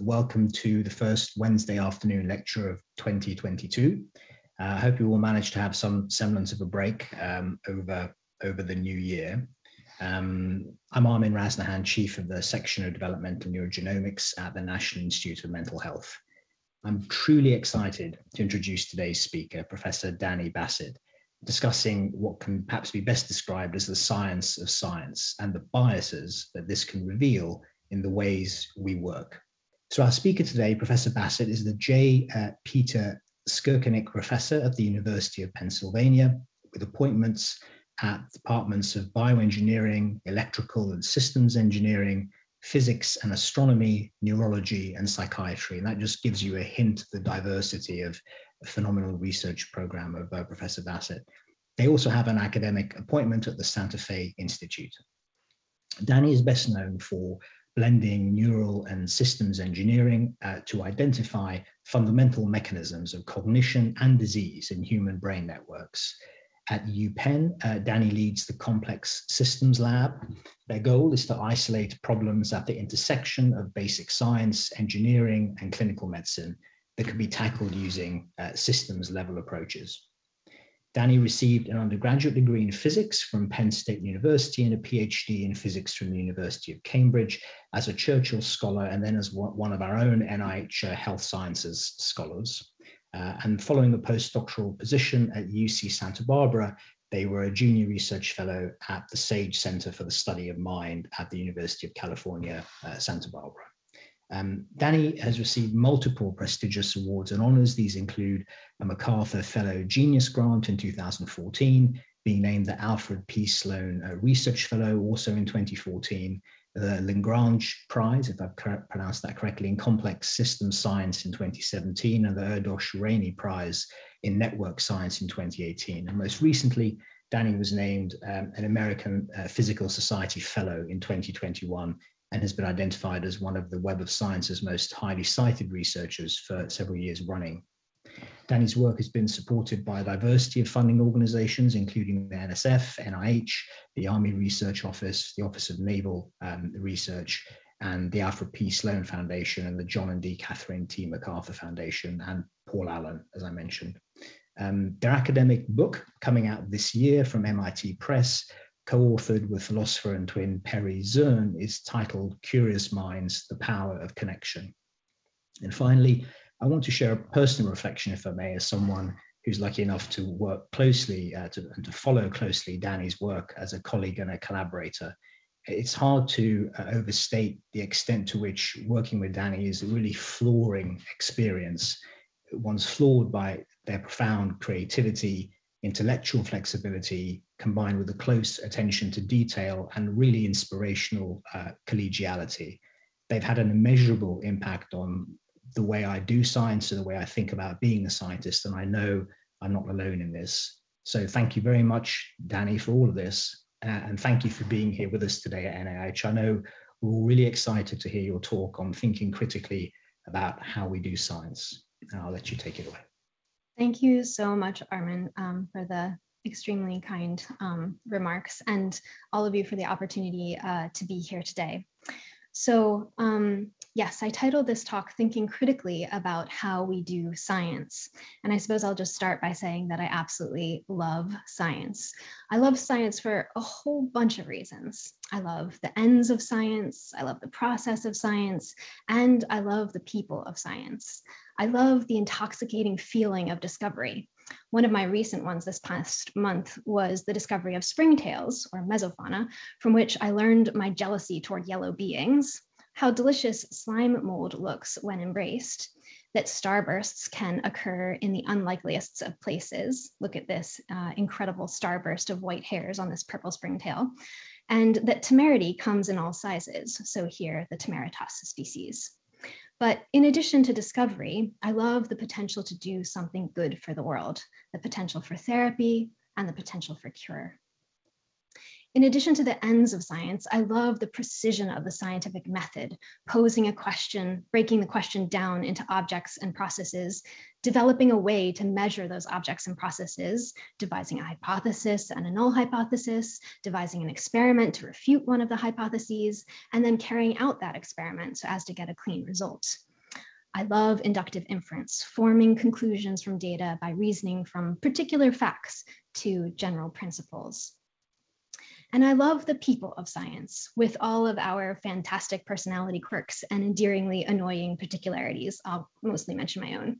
welcome to the first Wednesday afternoon lecture of 2022. Uh, I hope you all managed to have some semblance of a break um, over, over the new year. Um, I'm Armin Raznahan, Chief of the Section of Developmental Neurogenomics at the National Institute of Mental Health. I'm truly excited to introduce today's speaker, Professor Danny Bassett, discussing what can perhaps be best described as the science of science and the biases that this can reveal in the ways we work. So our speaker today, Professor Bassett, is the J. Uh, Peter Skirkanich Professor at the University of Pennsylvania with appointments at departments of bioengineering, electrical and systems engineering, physics and astronomy, neurology and psychiatry. And that just gives you a hint of the diversity of a phenomenal research program of uh, Professor Bassett. They also have an academic appointment at the Santa Fe Institute. Danny is best known for blending neural and systems engineering uh, to identify fundamental mechanisms of cognition and disease in human brain networks. At UPenn, uh, Danny leads the Complex Systems Lab. Their goal is to isolate problems at the intersection of basic science, engineering, and clinical medicine that can be tackled using uh, systems level approaches. Danny received an undergraduate degree in physics from Penn State University and a PhD in physics from the University of Cambridge as a Churchill Scholar and then as one of our own NIH uh, Health Sciences Scholars. Uh, and following a postdoctoral position at UC Santa Barbara, they were a junior research fellow at the Sage Center for the Study of Mind at the University of California, uh, Santa Barbara. Um, Danny has received multiple prestigious awards and honors. These include a MacArthur Fellow Genius Grant in 2014, being named the Alfred P. Sloan uh, Research Fellow also in 2014, the Lagrange Prize, if I've pronounced that correctly, in Complex System Science in 2017, and the Erdős Rényi Prize in Network Science in 2018. And most recently, Danny was named um, an American uh, Physical Society Fellow in 2021 and has been identified as one of the Web of Science's most highly cited researchers for several years running. Danny's work has been supported by a diversity of funding organizations, including the NSF, NIH, the Army Research Office, the Office of Naval um, Research, and the Alfred P. Sloan Foundation, and the John and D. Catherine T. MacArthur Foundation, and Paul Allen, as I mentioned. Um, their academic book coming out this year from MIT Press co-authored with philosopher and twin Perry Zurn, is titled Curious Minds, The Power of Connection. And finally, I want to share a personal reflection, if I may, as someone who's lucky enough to work closely uh, to, and to follow closely Danny's work as a colleague and a collaborator. It's hard to uh, overstate the extent to which working with Danny is a really flooring experience. One's floored by their profound creativity, intellectual flexibility combined with a close attention to detail and really inspirational uh, collegiality. They've had an immeasurable impact on the way I do science and the way I think about being a scientist. And I know I'm not alone in this. So thank you very much, Danny, for all of this. Uh, and thank you for being here with us today at NIH. I know we're all really excited to hear your talk on thinking critically about how we do science. And I'll let you take it away. Thank you so much, Armin, um, for the extremely kind um, remarks and all of you for the opportunity uh, to be here today. So um, yes, I titled this talk Thinking Critically About How We Do Science. And I suppose I'll just start by saying that I absolutely love science. I love science for a whole bunch of reasons. I love the ends of science, I love the process of science, and I love the people of science. I love the intoxicating feeling of discovery. One of my recent ones this past month was the discovery of springtails or mesofauna, from which I learned my jealousy toward yellow beings, how delicious slime mold looks when embraced, that starbursts can occur in the unlikeliest of places. Look at this uh, incredible starburst of white hairs on this purple springtail. And that temerity comes in all sizes. So here, the Temeritas species. But in addition to discovery, I love the potential to do something good for the world, the potential for therapy and the potential for cure. In addition to the ends of science, I love the precision of the scientific method, posing a question, breaking the question down into objects and processes, developing a way to measure those objects and processes, devising a hypothesis and a null hypothesis, devising an experiment to refute one of the hypotheses, and then carrying out that experiment so as to get a clean result. I love inductive inference, forming conclusions from data by reasoning from particular facts to general principles. And I love the people of science with all of our fantastic personality quirks and endearingly annoying particularities. I'll mostly mention my own.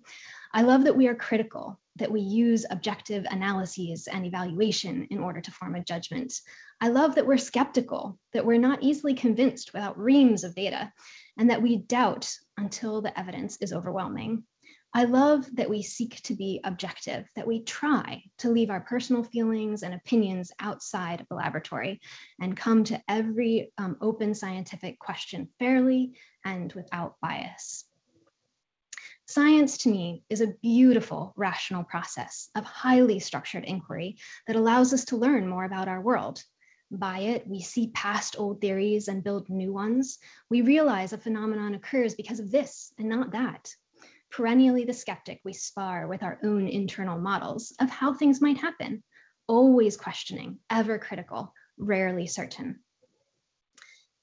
I love that we are critical, that we use objective analyses and evaluation in order to form a judgment. I love that we're skeptical, that we're not easily convinced without reams of data, and that we doubt until the evidence is overwhelming. I love that we seek to be objective, that we try to leave our personal feelings and opinions outside of the laboratory and come to every um, open scientific question fairly and without bias. Science to me is a beautiful rational process of highly structured inquiry that allows us to learn more about our world. By it, we see past old theories and build new ones. We realize a phenomenon occurs because of this and not that. Perennially the skeptic, we spar with our own internal models of how things might happen, always questioning, ever critical, rarely certain.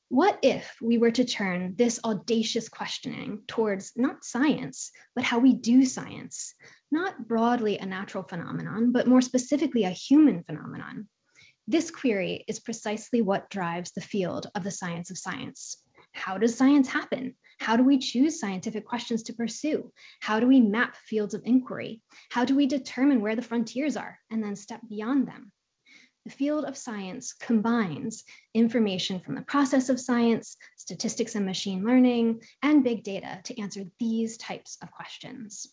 What if we were to turn this audacious questioning towards not science, but how we do science, not broadly a natural phenomenon, but more specifically a human phenomenon? This query is precisely what drives the field of the science of science. How does science happen? How do we choose scientific questions to pursue? How do we map fields of inquiry? How do we determine where the frontiers are and then step beyond them? the field of science combines information from the process of science, statistics and machine learning, and big data to answer these types of questions.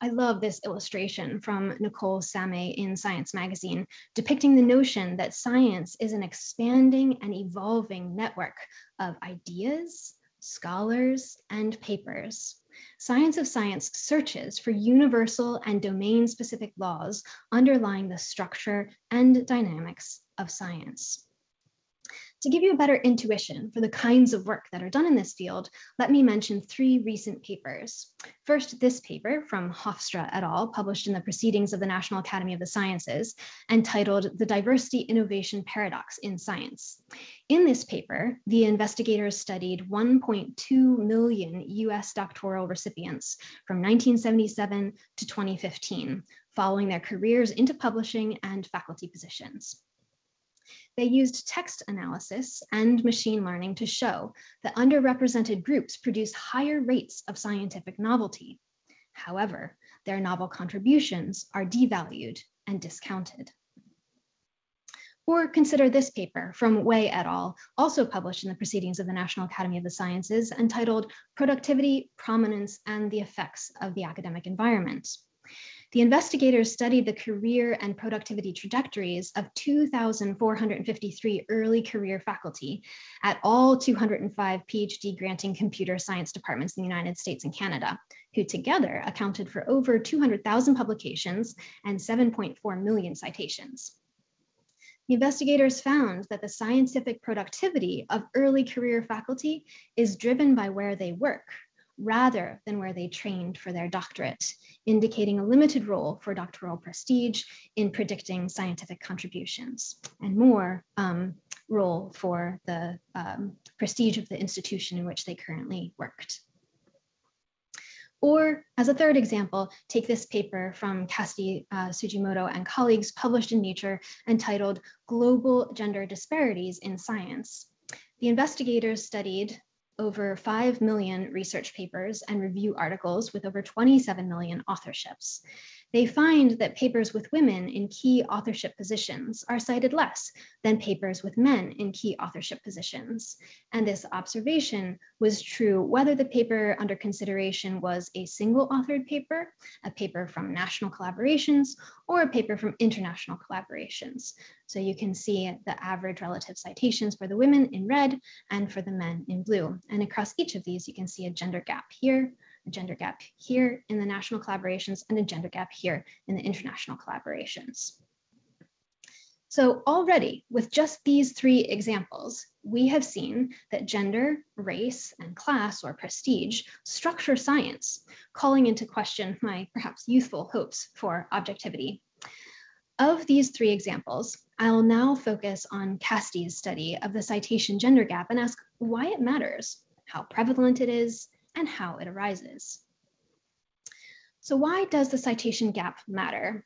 I love this illustration from Nicole Samé in Science Magazine, depicting the notion that science is an expanding and evolving network of ideas, scholars, and papers. Science of Science searches for universal and domain specific laws underlying the structure and dynamics of science. To give you a better intuition for the kinds of work that are done in this field, let me mention three recent papers. First, this paper from Hofstra et al., published in the Proceedings of the National Academy of the Sciences, entitled The Diversity Innovation Paradox in Science. In this paper, the investigators studied 1.2 million US doctoral recipients from 1977 to 2015, following their careers into publishing and faculty positions. They used text analysis and machine learning to show that underrepresented groups produce higher rates of scientific novelty. However, their novel contributions are devalued and discounted. Or consider this paper from Way et al., also published in the Proceedings of the National Academy of the Sciences, entitled Productivity, Prominence, and the Effects of the Academic Environment. The investigators studied the career and productivity trajectories of 2,453 early career faculty at all 205 PhD granting computer science departments in the United States and Canada, who together accounted for over 200,000 publications and 7.4 million citations. The investigators found that the scientific productivity of early career faculty is driven by where they work rather than where they trained for their doctorate, indicating a limited role for doctoral prestige in predicting scientific contributions and more um, role for the um, prestige of the institution in which they currently worked. Or as a third example, take this paper from Cassidy uh, Sugimoto and colleagues published in Nature entitled Global Gender Disparities in Science. The investigators studied over 5 million research papers and review articles with over 27 million authorships. They find that papers with women in key authorship positions are cited less than papers with men in key authorship positions. And this observation was true whether the paper under consideration was a single authored paper, a paper from national collaborations, or a paper from international collaborations. So you can see the average relative citations for the women in red and for the men in blue. And across each of these, you can see a gender gap here, a gender gap here in the national collaborations, and a gender gap here in the international collaborations. So already with just these three examples, we have seen that gender, race, and class or prestige structure science, calling into question my perhaps youthful hopes for objectivity. Of these three examples, I'll now focus on Cassidy's study of the citation gender gap and ask why it matters, how prevalent it is, and how it arises. So why does the citation gap matter?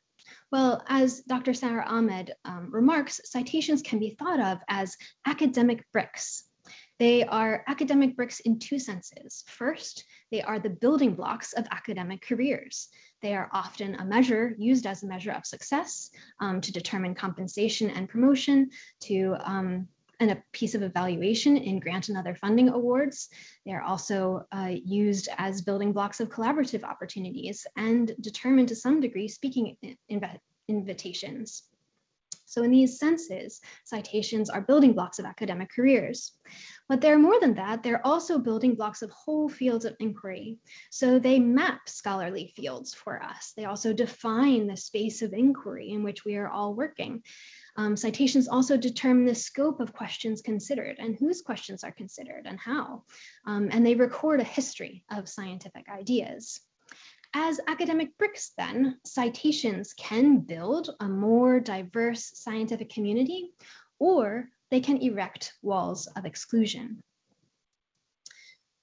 Well, as Dr. Sara Ahmed um, remarks, citations can be thought of as academic bricks. They are academic bricks in two senses. First, they are the building blocks of academic careers. They are often a measure used as a measure of success um, to determine compensation and promotion, to um, and a piece of evaluation in grant and other funding awards. They are also uh, used as building blocks of collaborative opportunities and determine to some degree speaking inv invitations. So in these senses, citations are building blocks of academic careers. But they're more than that, they're also building blocks of whole fields of inquiry. So they map scholarly fields for us. They also define the space of inquiry in which we are all working. Um, citations also determine the scope of questions considered and whose questions are considered and how. Um, and they record a history of scientific ideas. As academic bricks then, citations can build a more diverse scientific community or they can erect walls of exclusion.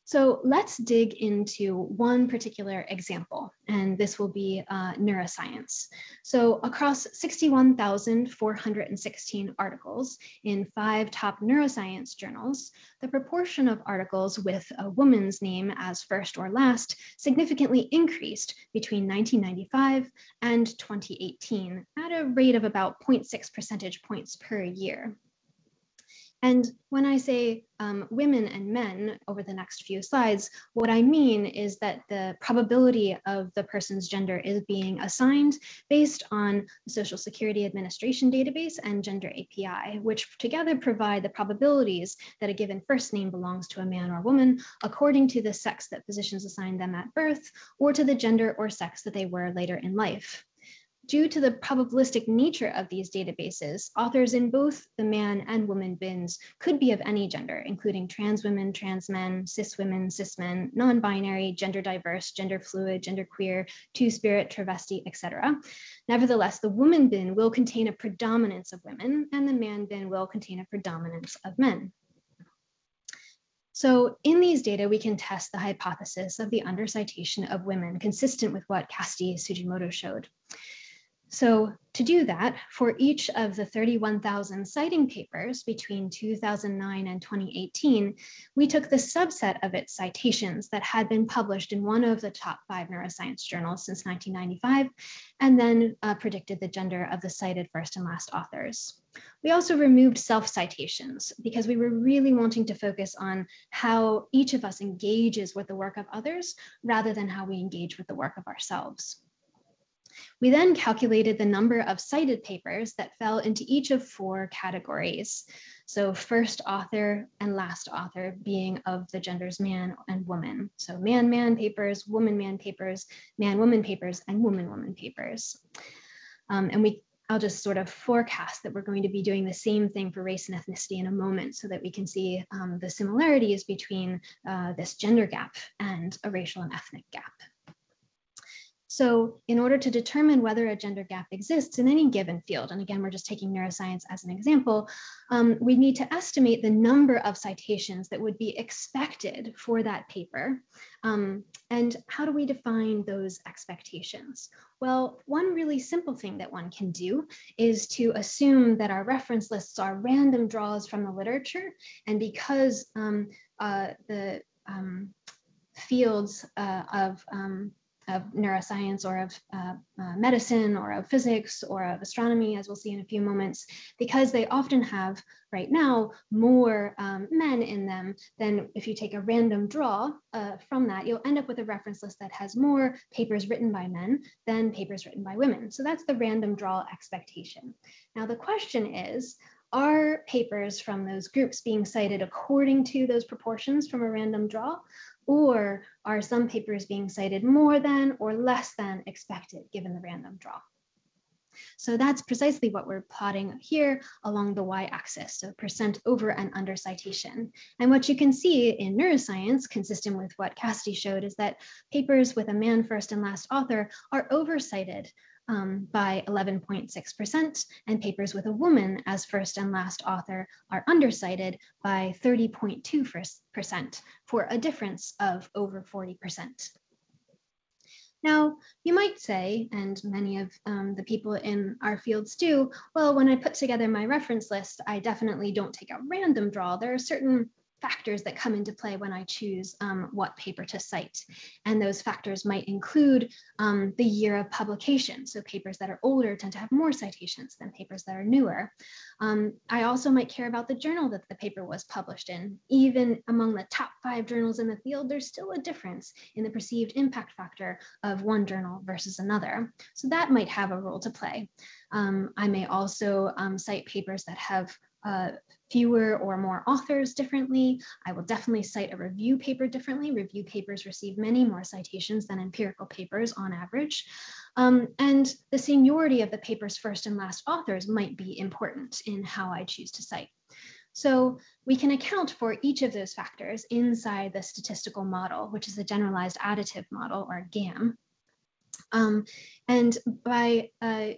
So let's dig into one particular example, and this will be uh, neuroscience. So across 61,416 articles in five top neuroscience journals, the proportion of articles with a woman's name as first or last significantly increased between 1995 and 2018 at a rate of about 0.6 percentage points per year. And when I say um, women and men over the next few slides, what I mean is that the probability of the person's gender is being assigned based on the Social Security Administration database and Gender API, which together provide the probabilities that a given first name belongs to a man or woman according to the sex that physicians assigned them at birth or to the gender or sex that they were later in life. Due to the probabilistic nature of these databases, authors in both the man and woman bins could be of any gender, including trans women, trans men, cis women, cis men, non-binary, gender diverse, gender fluid, gender queer, two-spirit, travesti, etc. Nevertheless, the woman bin will contain a predominance of women and the man bin will contain a predominance of men. So in these data, we can test the hypothesis of the undercitation of women consistent with what Cassidy Sugimoto showed. So to do that, for each of the 31,000 citing papers between 2009 and 2018, we took the subset of its citations that had been published in one of the top five neuroscience journals since 1995, and then uh, predicted the gender of the cited first and last authors. We also removed self-citations because we were really wanting to focus on how each of us engages with the work of others rather than how we engage with the work of ourselves. We then calculated the number of cited papers that fell into each of four categories. So first author and last author being of the genders man and woman. So man-man papers, woman-man papers, man-woman papers, and woman-woman papers. Um, and we I'll just sort of forecast that we're going to be doing the same thing for race and ethnicity in a moment so that we can see um, the similarities between uh, this gender gap and a racial and ethnic gap. So in order to determine whether a gender gap exists in any given field, and again, we're just taking neuroscience as an example, um, we need to estimate the number of citations that would be expected for that paper. Um, and how do we define those expectations? Well, one really simple thing that one can do is to assume that our reference lists are random draws from the literature. And because um, uh, the um, fields uh, of um, of neuroscience or of uh, uh, medicine or of physics or of astronomy, as we'll see in a few moments, because they often have right now more um, men in them than if you take a random draw uh, from that, you'll end up with a reference list that has more papers written by men than papers written by women. So that's the random draw expectation. Now the question is, are papers from those groups being cited according to those proportions from a random draw? Or are some papers being cited more than or less than expected given the random draw? So that's precisely what we're plotting here along the y-axis, so percent over and under citation. And what you can see in neuroscience, consistent with what Cassidy showed, is that papers with a man first and last author are overcited um, by 11.6%, and papers with a woman as first and last author are undercited by 30.2% for a difference of over 40%. Now, you might say, and many of um, the people in our fields do, well, when I put together my reference list, I definitely don't take a random draw. There are certain factors that come into play when I choose um, what paper to cite. And those factors might include um, the year of publication. So papers that are older tend to have more citations than papers that are newer. Um, I also might care about the journal that the paper was published in. Even among the top five journals in the field, there's still a difference in the perceived impact factor of one journal versus another. So that might have a role to play. Um, I may also um, cite papers that have uh, fewer or more authors differently. I will definitely cite a review paper differently. Review papers receive many more citations than empirical papers on average. Um, and the seniority of the paper's first and last authors might be important in how I choose to cite. So we can account for each of those factors inside the statistical model, which is a generalized additive model or GAM. Um, and by uh,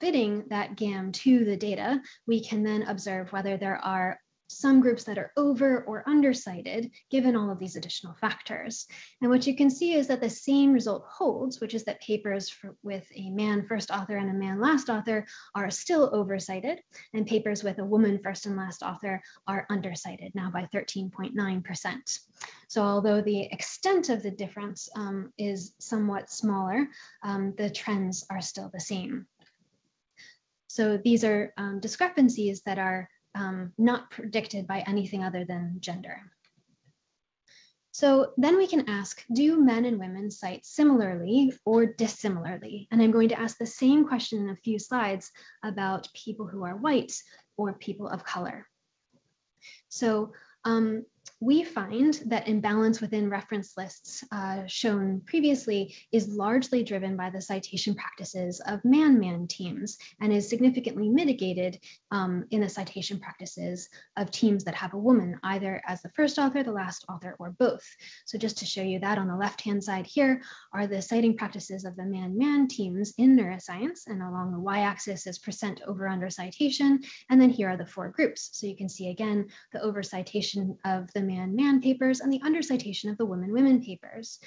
fitting that GAM to the data, we can then observe whether there are some groups that are over or undercited given all of these additional factors. And what you can see is that the same result holds, which is that papers for, with a man first author and a man last author are still overcited, and papers with a woman first and last author are undercited now by 13.9%. So although the extent of the difference um, is somewhat smaller, um, the trends are still the same. So these are um, discrepancies that are um, not predicted by anything other than gender. So then we can ask, do men and women cite similarly or dissimilarly? And I'm going to ask the same question in a few slides about people who are white or people of color. So um, we find that imbalance within reference lists uh, shown previously is largely driven by the citation practices of man-man teams and is significantly mitigated um, in the citation practices of teams that have a woman, either as the first author, the last author, or both. So just to show you that on the left-hand side here are the citing practices of the man-man teams in neuroscience, and along the y-axis is percent over under citation, and then here are the four groups. So you can see again the over citation of the man-man papers and the undercitation of the women-women papers.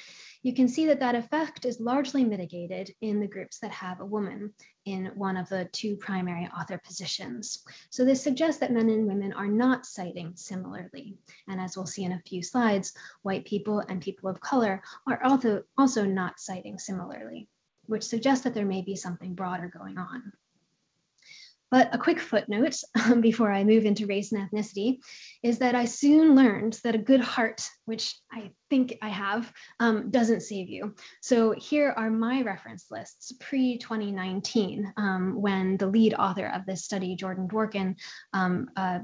You can see that that effect is largely mitigated in the groups that have a woman in one of the two primary author positions. So this suggests that men and women are not citing similarly. And as we'll see in a few slides, white people and people of color are also, also not citing similarly, which suggests that there may be something broader going on. But a quick footnote um, before I move into race and ethnicity is that I soon learned that a good heart, which I think I have, um, doesn't save you. So here are my reference lists pre 2019, um, when the lead author of this study, Jordan Dworkin, um, uh,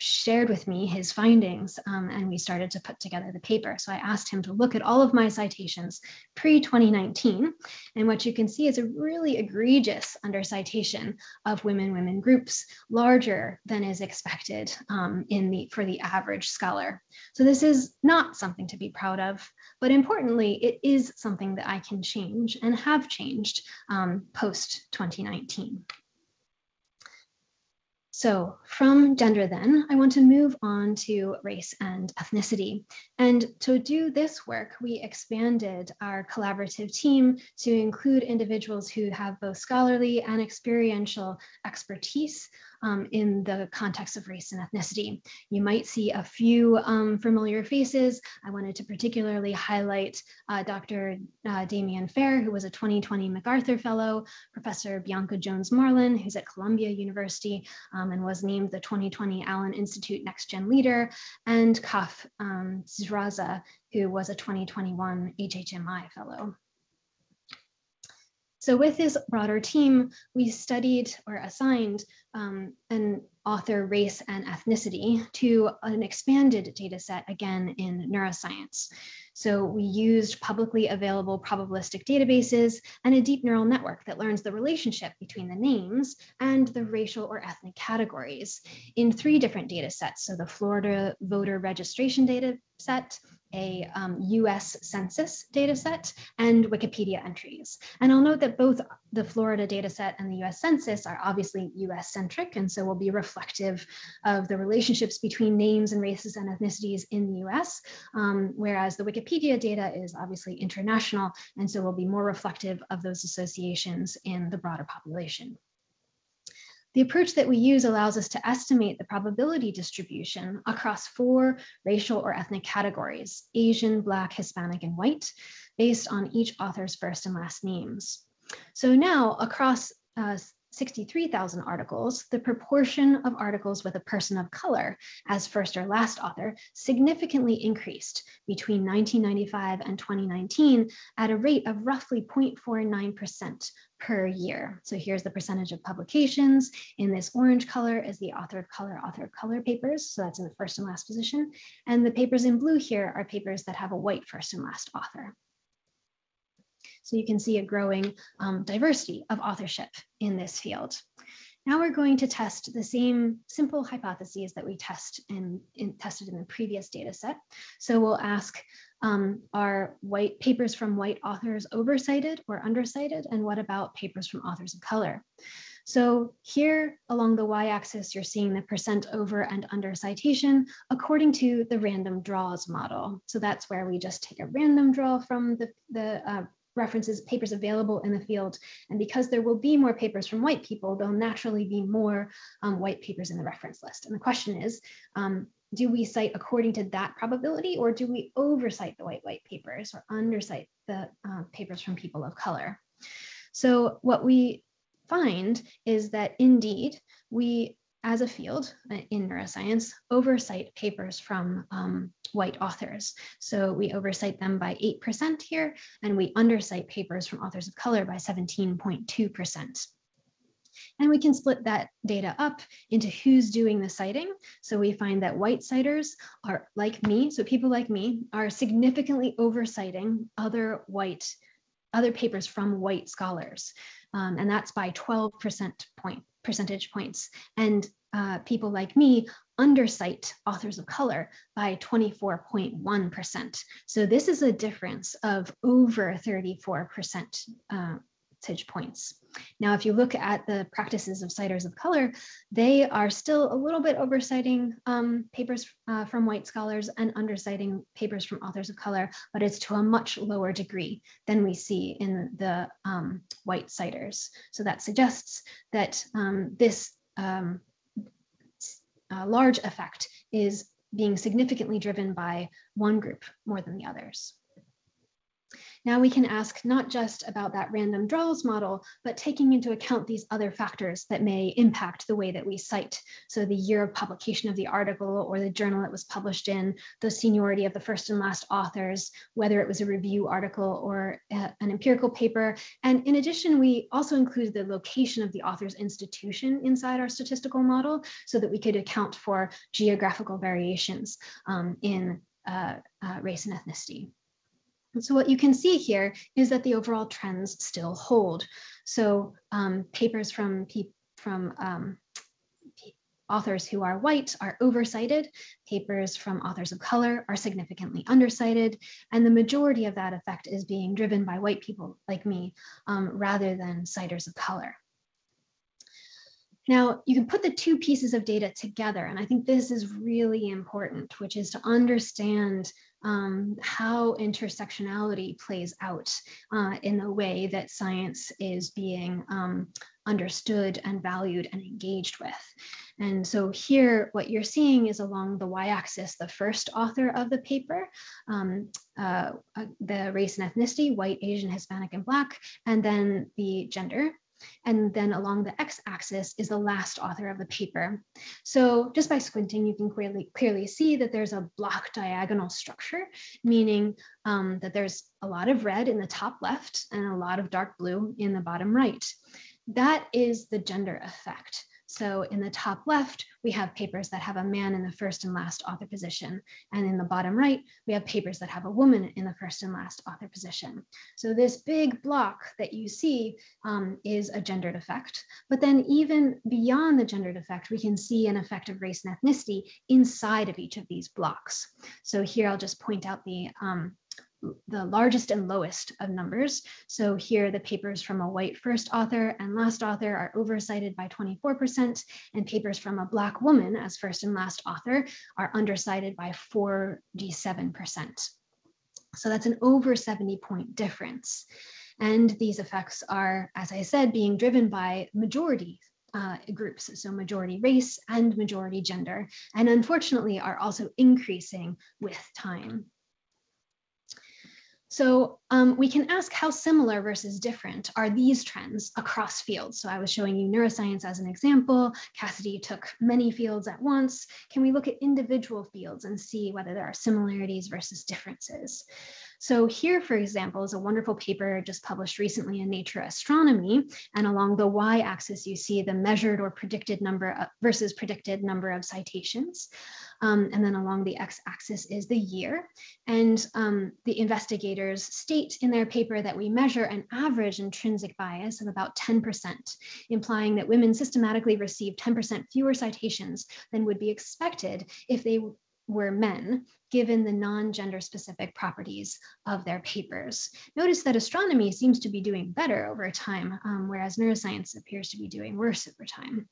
shared with me his findings um, and we started to put together the paper. So I asked him to look at all of my citations pre 2019. And what you can see is a really egregious undercitation of women women groups, larger than is expected um, in the for the average scholar. So this is not something to be proud of, but importantly, it is something that I can change and have changed um, post 2019. So from gender then, I want to move on to race and ethnicity. And to do this work, we expanded our collaborative team to include individuals who have both scholarly and experiential expertise um, in the context of race and ethnicity. You might see a few um, familiar faces. I wanted to particularly highlight uh, Dr. Uh, Damien Fair, who was a 2020 MacArthur Fellow, Professor Bianca Jones Marlin, who's at Columbia University um, and was named the 2020 Allen Institute Next Gen Leader, and Kaf um, Dzirasa, who was a 2021 HHMI Fellow. So with this broader team, we studied or assigned um, an author race and ethnicity to an expanded data set, again, in neuroscience. So we used publicly available probabilistic databases and a deep neural network that learns the relationship between the names and the racial or ethnic categories in three different data sets. So the Florida voter registration data set, a um, US Census dataset and Wikipedia entries. And I'll note that both the Florida dataset and the US Census are obviously US centric, and so will be reflective of the relationships between names and races and ethnicities in the US, um, whereas the Wikipedia data is obviously international, and so will be more reflective of those associations in the broader population. The approach that we use allows us to estimate the probability distribution across four racial or ethnic categories, Asian, Black, Hispanic, and white, based on each author's first and last names. So now across uh, 63,000 articles, the proportion of articles with a person of color as first or last author significantly increased between 1995 and 2019 at a rate of roughly 0.49% per year. So here's the percentage of publications. In this orange color is the author of color, author of color papers. So that's in the first and last position. And the papers in blue here are papers that have a white first and last author. So you can see a growing um, diversity of authorship in this field. Now we're going to test the same simple hypotheses that we test in, in tested in the previous data set. So we'll ask, um, are white papers from white authors overcited or undercited? And what about papers from authors of color? So here along the y-axis, you're seeing the percent over and under citation according to the random draws model. So that's where we just take a random draw from the, the uh, references papers available in the field. And because there will be more papers from white people, there'll naturally be more um, white papers in the reference list. And the question is, um, do we cite according to that probability or do we overcite the white white papers or undercite the uh, papers from people of color? So what we find is that indeed we as a field uh, in neuroscience, overcite papers from um, white authors. So we overcite them by 8% here, and we undercite papers from authors of color by 17.2%. And we can split that data up into who's doing the citing. So we find that white citers are like me, so people like me are significantly overciting other white, other papers from white scholars. Um, and that's by 12% point percentage points. And uh, people like me undercite authors of color by 24.1%. So this is a difference of over 34% uh, percentage points. Now, if you look at the practices of citers of color, they are still a little bit overciting um, papers uh, from white scholars and underciting papers from authors of color, but it's to a much lower degree than we see in the um, white citers. So that suggests that um, this um, uh, large effect is being significantly driven by one group more than the others. Now we can ask not just about that random draws model, but taking into account these other factors that may impact the way that we cite. So the year of publication of the article or the journal it was published in, the seniority of the first and last authors, whether it was a review article or a, an empirical paper. And in addition, we also included the location of the author's institution inside our statistical model so that we could account for geographical variations um, in uh, uh, race and ethnicity. And so what you can see here is that the overall trends still hold. So um, papers from, from um, authors who are white are overcited, papers from authors of color are significantly undercited, and the majority of that effect is being driven by white people like me um, rather than citers of color. Now, you can put the two pieces of data together, and I think this is really important, which is to understand um, how intersectionality plays out uh, in the way that science is being um, understood and valued and engaged with. And so here, what you're seeing is along the y-axis, the first author of the paper, um, uh, uh the race and ethnicity, white, Asian, Hispanic, and Black, and then the gender, and then along the x-axis is the last author of the paper. So just by squinting, you can clearly, clearly see that there's a block diagonal structure, meaning um, that there's a lot of red in the top left and a lot of dark blue in the bottom right. That is the gender effect. So in the top left, we have papers that have a man in the first and last author position. And in the bottom right, we have papers that have a woman in the first and last author position. So this big block that you see um, is a gendered effect. But then even beyond the gendered effect, we can see an effect of race and ethnicity inside of each of these blocks. So here I'll just point out the um, the largest and lowest of numbers. So here the papers from a white first author and last author are overcited by 24%, and papers from a black woman as first and last author are undercited by 47%. So that's an over 70 point difference. And these effects are, as I said, being driven by majority uh, groups, so majority race and majority gender, and unfortunately are also increasing with time. So um, we can ask how similar versus different are these trends across fields. So I was showing you neuroscience as an example. Cassidy took many fields at once. Can we look at individual fields and see whether there are similarities versus differences? So here, for example, is a wonderful paper just published recently in Nature Astronomy. And along the y-axis, you see the measured or predicted number of, versus predicted number of citations. Um, and then along the x-axis is the year. And um, the investigators state in their paper that we measure an average intrinsic bias of about 10%, implying that women systematically receive 10% fewer citations than would be expected if they were men, given the non-gender specific properties of their papers. Notice that astronomy seems to be doing better over time, um, whereas neuroscience appears to be doing worse over time.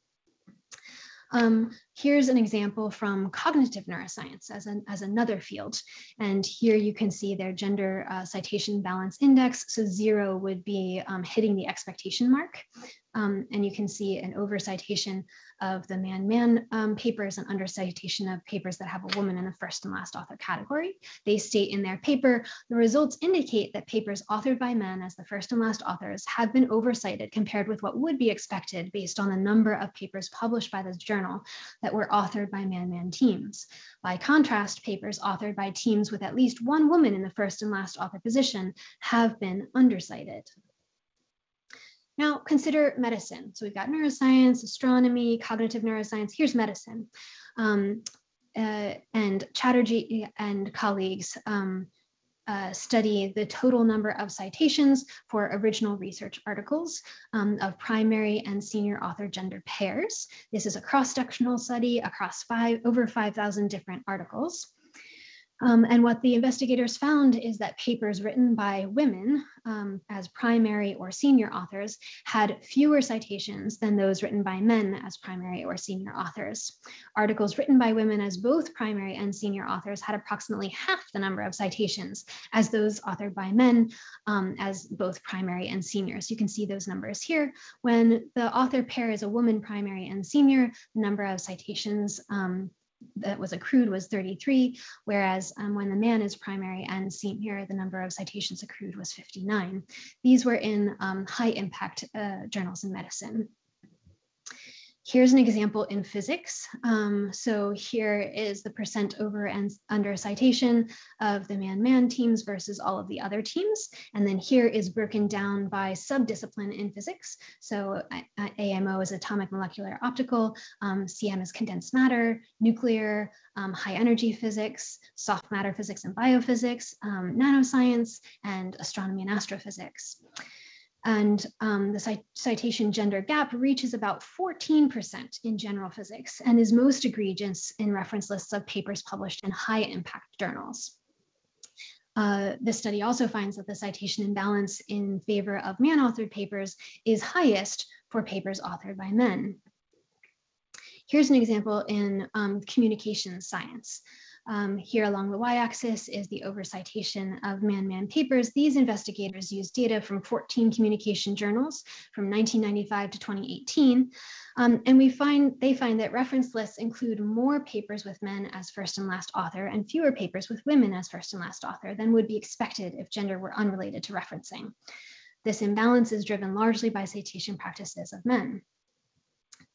Um, here's an example from cognitive neuroscience as, an, as another field. And here you can see their gender uh, citation balance index. So zero would be um, hitting the expectation mark. Um, and you can see an over-citation of the man-man um, papers and under-citation of papers that have a woman in the first and last author category. They state in their paper, the results indicate that papers authored by men as the first and last authors have been overcited compared with what would be expected based on the number of papers published by this journal that were authored by man-man teams. By contrast, papers authored by teams with at least one woman in the first and last author position have been undercited. Now consider medicine. So we've got neuroscience, astronomy, cognitive neuroscience. Here's medicine. Um, uh, and Chatterjee and colleagues um, uh, study the total number of citations for original research articles um, of primary and senior author gender pairs. This is a cross-sectional study across five, over 5,000 different articles. Um, and what the investigators found is that papers written by women um, as primary or senior authors had fewer citations than those written by men as primary or senior authors. Articles written by women as both primary and senior authors had approximately half the number of citations as those authored by men um, as both primary and senior. So you can see those numbers here. When the author pair is a woman primary and senior, the number of citations um, that was accrued was 33, whereas um, when the man is primary and seen here, the number of citations accrued was 59. These were in um, high impact uh, journals in medicine. Here's an example in physics. Um, so here is the percent over and under citation of the man-man teams versus all of the other teams. And then here is broken down by subdiscipline in physics. So AMO is atomic molecular optical, um, CM is condensed matter, nuclear, um, high energy physics, soft matter physics and biophysics, um, nanoscience, and astronomy and astrophysics and um, the citation gender gap reaches about 14% in general physics and is most egregious in reference lists of papers published in high impact journals. Uh, this study also finds that the citation imbalance in favor of man-authored papers is highest for papers authored by men. Here's an example in um, communication science. Um, here along the y-axis is the over-citation of man-man papers. These investigators used data from 14 communication journals from 1995 to 2018. Um, and we find they find that reference lists include more papers with men as first and last author and fewer papers with women as first and last author than would be expected if gender were unrelated to referencing. This imbalance is driven largely by citation practices of men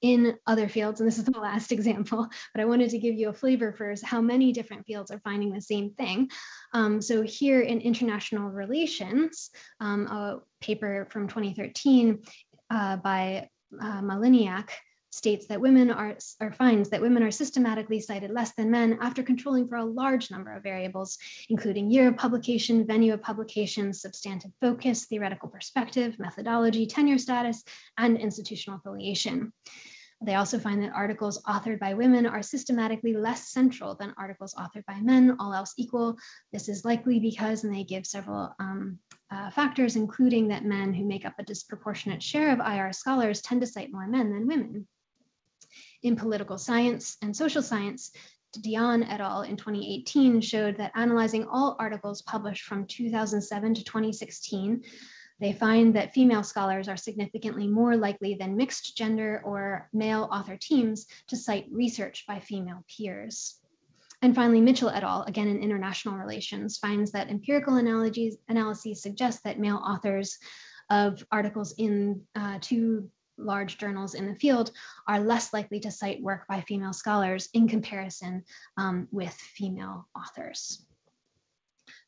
in other fields, and this is the last example, but I wanted to give you a flavor for how many different fields are finding the same thing. Um, so here in international relations, um, a paper from 2013 uh, by uh, Maliniak states that women are, or finds that women are systematically cited less than men after controlling for a large number of variables, including year of publication, venue of publication, substantive focus, theoretical perspective, methodology, tenure status, and institutional affiliation. They also find that articles authored by women are systematically less central than articles authored by men, all else equal. This is likely because, and they give several um, uh, factors, including that men who make up a disproportionate share of IR scholars tend to cite more men than women. In political science and social science, Dion et al. in 2018 showed that analyzing all articles published from 2007 to 2016 they find that female scholars are significantly more likely than mixed gender or male author teams to cite research by female peers. And finally, Mitchell et al., again in international relations, finds that empirical analogies, analyses suggest that male authors of articles in uh, two large journals in the field are less likely to cite work by female scholars in comparison um, with female authors.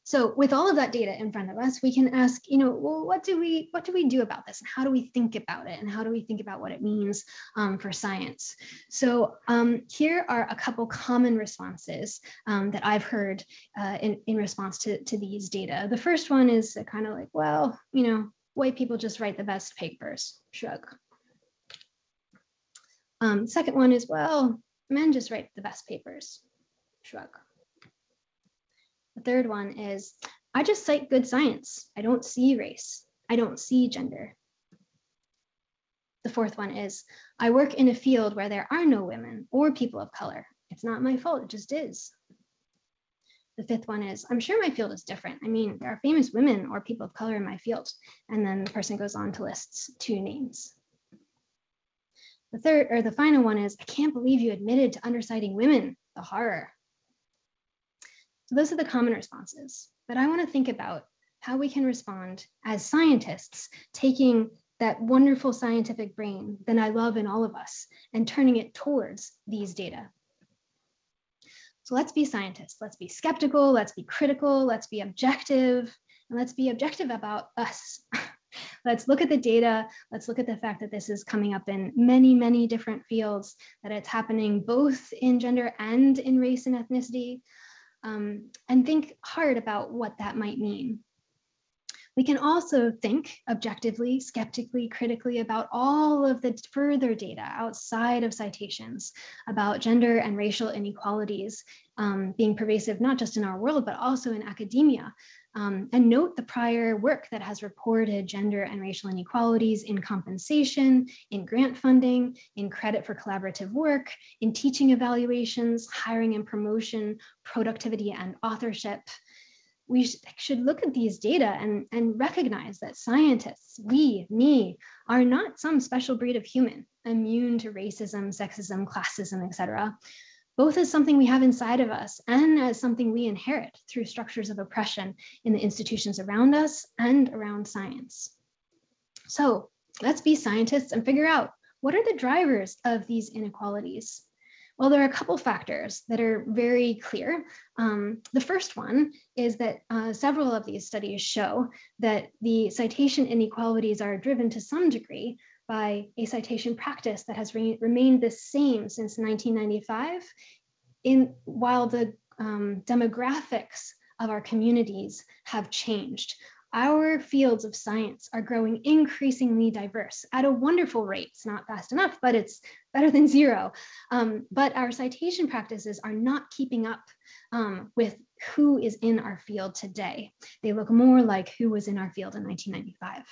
So with all of that data in front of us, we can ask, you know, well, what do we what do we do about this, and how do we think about it, and how do we think about what it means um, for science? So um, here are a couple common responses um, that I've heard uh, in in response to to these data. The first one is kind of like, well, you know, white people just write the best papers. Shrug. Um, second one is, well, men just write the best papers. Shrug. The third one is I just cite good science. I don't see race. I don't see gender. The fourth one is I work in a field where there are no women or people of color. It's not my fault, it just is. The fifth one is I'm sure my field is different. I mean, there are famous women or people of color in my field. And then the person goes on to list two names. The third or the final one is I can't believe you admitted to underciting women. The horror. So those are the common responses. But I want to think about how we can respond as scientists, taking that wonderful scientific brain that I love in all of us and turning it towards these data. So let's be scientists. Let's be skeptical. Let's be critical. Let's be objective. And let's be objective about us. let's look at the data. Let's look at the fact that this is coming up in many, many different fields, that it's happening both in gender and in race and ethnicity um, and think hard about what that might mean. We can also think objectively, skeptically, critically about all of the further data outside of citations about gender and racial inequalities um, being pervasive, not just in our world, but also in academia, um, and note the prior work that has reported gender and racial inequalities in compensation, in grant funding, in credit for collaborative work, in teaching evaluations, hiring and promotion, productivity and authorship. We should look at these data and, and recognize that scientists, we, me, are not some special breed of human immune to racism, sexism, classism, etc both as something we have inside of us and as something we inherit through structures of oppression in the institutions around us and around science. So let's be scientists and figure out what are the drivers of these inequalities? Well, there are a couple factors that are very clear. Um, the first one is that uh, several of these studies show that the citation inequalities are driven to some degree by a citation practice that has re remained the same since 1995, in, while the um, demographics of our communities have changed. Our fields of science are growing increasingly diverse at a wonderful rate. It's not fast enough, but it's better than zero. Um, but our citation practices are not keeping up um, with who is in our field today. They look more like who was in our field in 1995.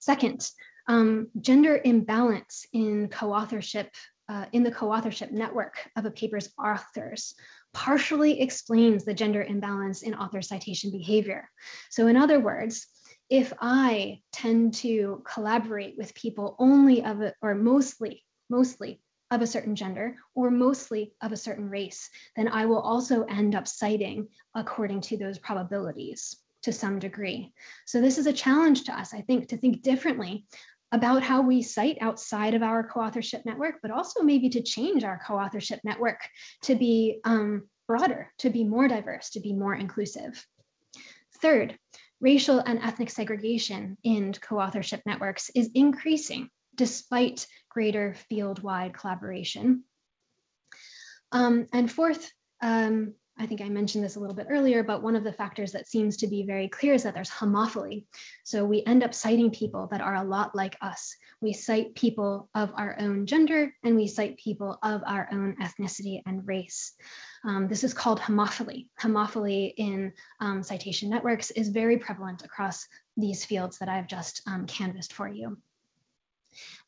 Second, um, gender imbalance in co-authorship uh, in the co-authorship network of a paper's authors partially explains the gender imbalance in author citation behavior. So in other words, if I tend to collaborate with people only of a, or mostly, mostly of a certain gender or mostly of a certain race, then I will also end up citing according to those probabilities to some degree. So this is a challenge to us, I think, to think differently about how we cite outside of our co-authorship network, but also maybe to change our co-authorship network to be um, broader, to be more diverse, to be more inclusive. Third, racial and ethnic segregation in co-authorship networks is increasing despite greater field-wide collaboration. Um, and fourth, um, I think I mentioned this a little bit earlier, but one of the factors that seems to be very clear is that there's homophily. So we end up citing people that are a lot like us. We cite people of our own gender and we cite people of our own ethnicity and race. Um, this is called homophily. Homophily in um, citation networks is very prevalent across these fields that I've just um, canvassed for you.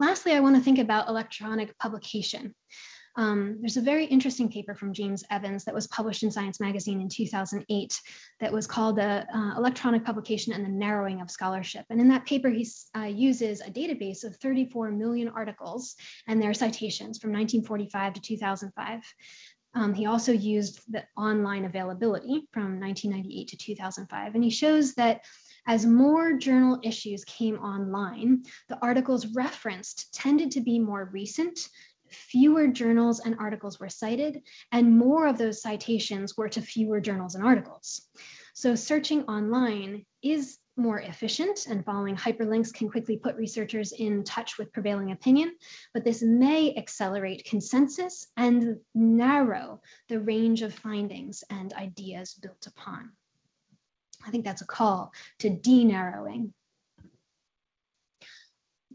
Lastly, I want to think about electronic publication. Um, there's a very interesting paper from James Evans that was published in Science Magazine in 2008 that was called the uh, Electronic Publication and the Narrowing of Scholarship. And in that paper, he uh, uses a database of 34 million articles and their citations from 1945 to 2005. Um, he also used the online availability from 1998 to 2005. And he shows that as more journal issues came online, the articles referenced tended to be more recent, fewer journals and articles were cited, and more of those citations were to fewer journals and articles. So searching online is more efficient and following hyperlinks can quickly put researchers in touch with prevailing opinion, but this may accelerate consensus and narrow the range of findings and ideas built upon. I think that's a call to de-narrowing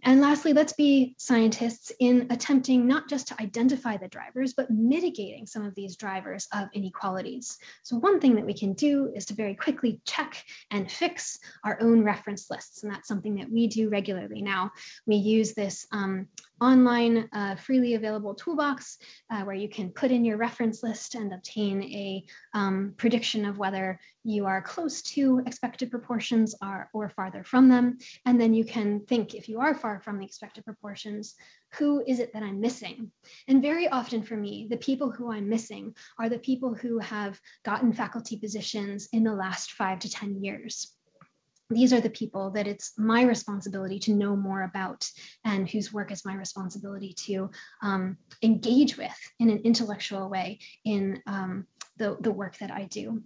and lastly, let's be scientists in attempting not just to identify the drivers, but mitigating some of these drivers of inequalities. So one thing that we can do is to very quickly check and fix our own reference lists. And that's something that we do regularly now. We use this um, online uh, freely available toolbox uh, where you can put in your reference list and obtain a um, prediction of whether you are close to expected proportions are, or farther from them. And then you can think if you are far from the expected proportions, who is it that I'm missing? And very often for me, the people who I'm missing are the people who have gotten faculty positions in the last five to 10 years these are the people that it's my responsibility to know more about and whose work is my responsibility to um, engage with in an intellectual way in um, the, the work that I do.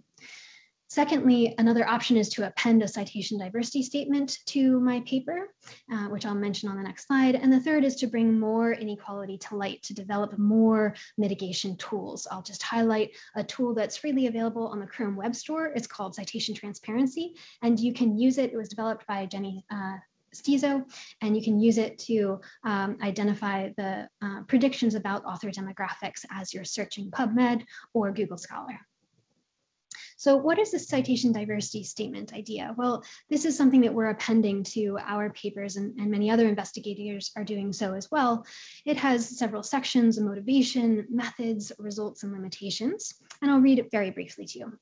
Secondly, another option is to append a citation diversity statement to my paper, uh, which I'll mention on the next slide. And the third is to bring more inequality to light, to develop more mitigation tools. I'll just highlight a tool that's freely available on the Chrome Web Store. It's called Citation Transparency, and you can use it. It was developed by Jenny uh, Stizo, and you can use it to um, identify the uh, predictions about author demographics as you're searching PubMed or Google Scholar. So what is the citation diversity statement idea? Well, this is something that we're appending to our papers and, and many other investigators are doing so as well. It has several sections, motivation, methods, results, and limitations. And I'll read it very briefly to you.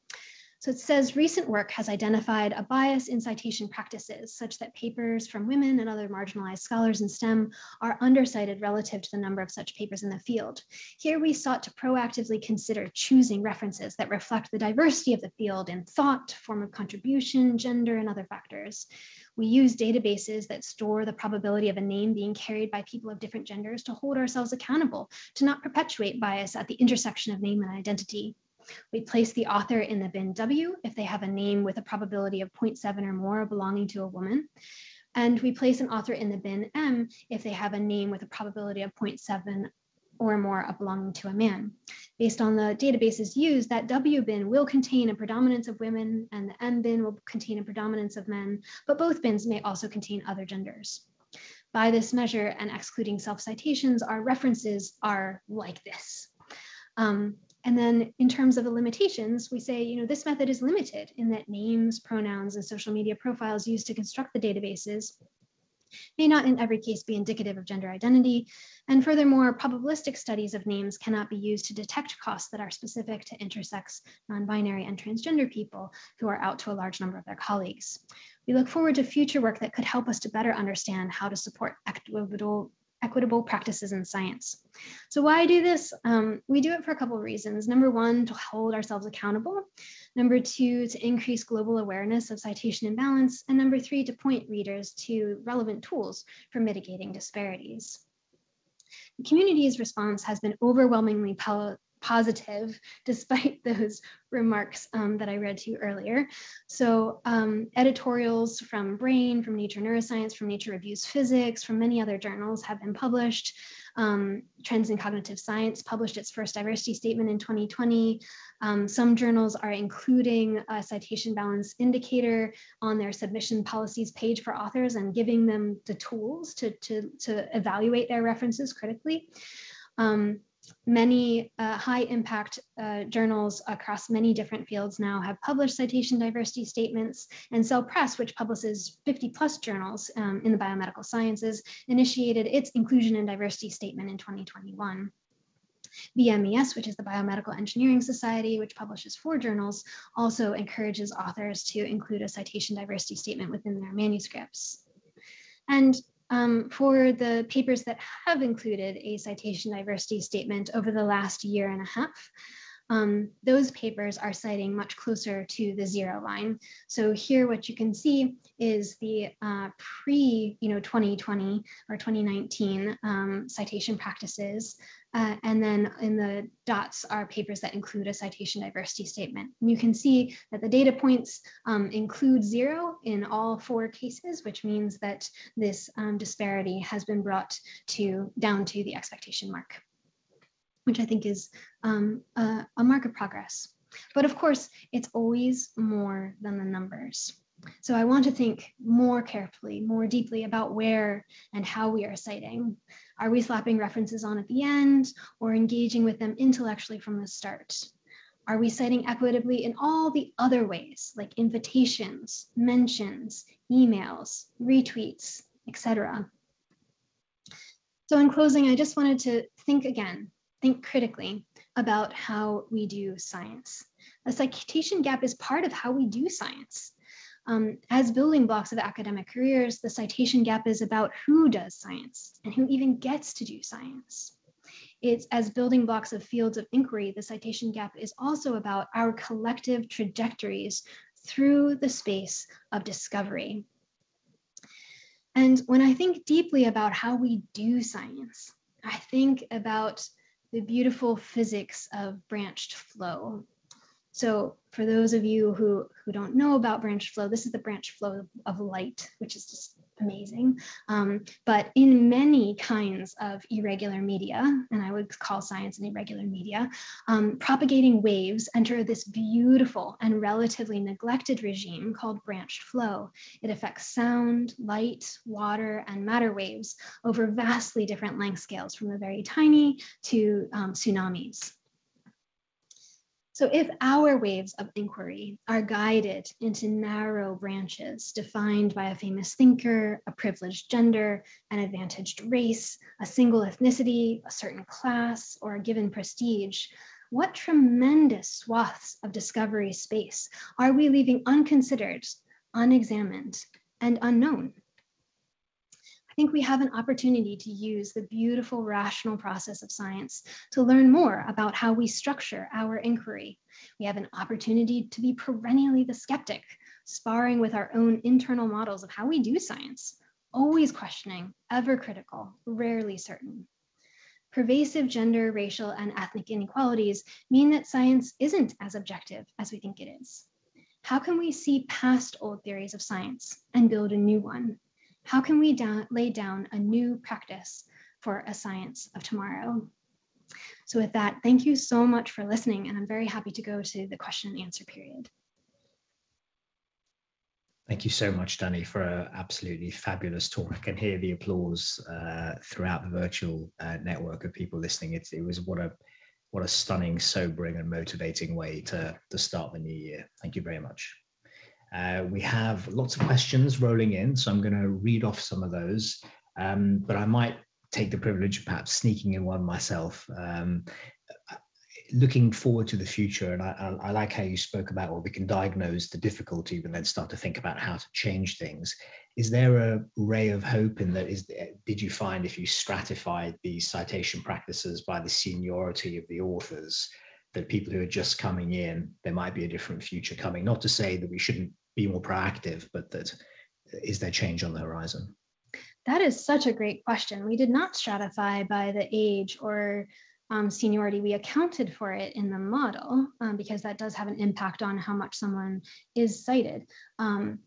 So it says recent work has identified a bias in citation practices such that papers from women and other marginalized scholars in STEM are undercited relative to the number of such papers in the field. Here we sought to proactively consider choosing references that reflect the diversity of the field in thought, form of contribution, gender, and other factors. We use databases that store the probability of a name being carried by people of different genders to hold ourselves accountable, to not perpetuate bias at the intersection of name and identity. We place the author in the bin W if they have a name with a probability of 0.7 or more belonging to a woman. And we place an author in the bin M if they have a name with a probability of 0.7 or more of belonging to a man. Based on the databases used, that W bin will contain a predominance of women and the M bin will contain a predominance of men, but both bins may also contain other genders. By this measure and excluding self-citations, our references are like this. Um, and then in terms of the limitations, we say, you know, this method is limited in that names, pronouns, and social media profiles used to construct the databases may not in every case be indicative of gender identity. And furthermore, probabilistic studies of names cannot be used to detect costs that are specific to intersex, non-binary, and transgender people who are out to a large number of their colleagues. We look forward to future work that could help us to better understand how to support equitable equitable practices in science. So why do this? Um, we do it for a couple of reasons. Number one, to hold ourselves accountable. Number two, to increase global awareness of citation imbalance. And number three, to point readers to relevant tools for mitigating disparities. The community's response has been overwhelmingly positive despite those remarks um, that I read to you earlier. So um, editorials from Brain, from Nature Neuroscience, from Nature Reviews Physics, from many other journals have been published. Um, Trends in Cognitive Science published its first diversity statement in 2020. Um, some journals are including a citation balance indicator on their submission policies page for authors and giving them the tools to, to, to evaluate their references critically. Um, many uh, high impact uh, journals across many different fields now have published citation diversity statements and Cell Press, which publishes 50 plus journals um, in the biomedical sciences, initiated its inclusion and diversity statement in 2021. BMES, which is the Biomedical Engineering Society, which publishes four journals, also encourages authors to include a citation diversity statement within their manuscripts. And um, for the papers that have included a citation diversity statement over the last year and a half, um, those papers are citing much closer to the zero line. So here what you can see is the uh, pre you know, 2020 or 2019 um, citation practices. Uh, and then in the dots are papers that include a citation diversity statement. And you can see that the data points um, include zero in all four cases, which means that this um, disparity has been brought to down to the expectation mark which I think is um, a, a mark of progress. But of course, it's always more than the numbers. So I want to think more carefully, more deeply about where and how we are citing. Are we slapping references on at the end or engaging with them intellectually from the start? Are we citing equitably in all the other ways, like invitations, mentions, emails, retweets, etc.? So in closing, I just wanted to think again think critically about how we do science. A citation gap is part of how we do science. Um, as building blocks of academic careers, the citation gap is about who does science and who even gets to do science. It's as building blocks of fields of inquiry, the citation gap is also about our collective trajectories through the space of discovery. And when I think deeply about how we do science, I think about the beautiful physics of branched flow. So for those of you who, who don't know about branch flow, this is the branch flow of light, which is just amazing. Um, but in many kinds of irregular media, and I would call science an irregular media, um, propagating waves enter this beautiful and relatively neglected regime called branched flow. It affects sound, light, water, and matter waves over vastly different length scales from the very tiny to um, tsunamis. So if our waves of inquiry are guided into narrow branches defined by a famous thinker, a privileged gender, an advantaged race, a single ethnicity, a certain class, or a given prestige, what tremendous swaths of discovery space are we leaving unconsidered, unexamined, and unknown? Think we have an opportunity to use the beautiful rational process of science to learn more about how we structure our inquiry. We have an opportunity to be perennially the skeptic, sparring with our own internal models of how we do science, always questioning, ever critical, rarely certain. Pervasive gender, racial, and ethnic inequalities mean that science isn't as objective as we think it is. How can we see past old theories of science and build a new one? How can we lay down a new practice for a science of tomorrow? So with that, thank you so much for listening, and I'm very happy to go to the question and answer period. Thank you so much, Dani, for an absolutely fabulous talk. I can hear the applause uh, throughout the virtual uh, network of people listening. It, it was what a what a stunning, sobering, and motivating way to, to start the new year. Thank you very much. Uh, we have lots of questions rolling in, so I'm going to read off some of those, um, but I might take the privilege of perhaps sneaking in one myself. Um, looking forward to the future, and I, I, I, like how you spoke about, well, we can diagnose the difficulty, but then start to think about how to change things. Is there a ray of hope in that? Is did you find if you stratified these citation practices by the seniority of the authors? That people who are just coming in, there might be a different future coming. Not to say that we shouldn't be more proactive, but that is there change on the horizon? That is such a great question. We did not stratify by the age or um, seniority, we accounted for it in the model um, because that does have an impact on how much someone is cited. Um,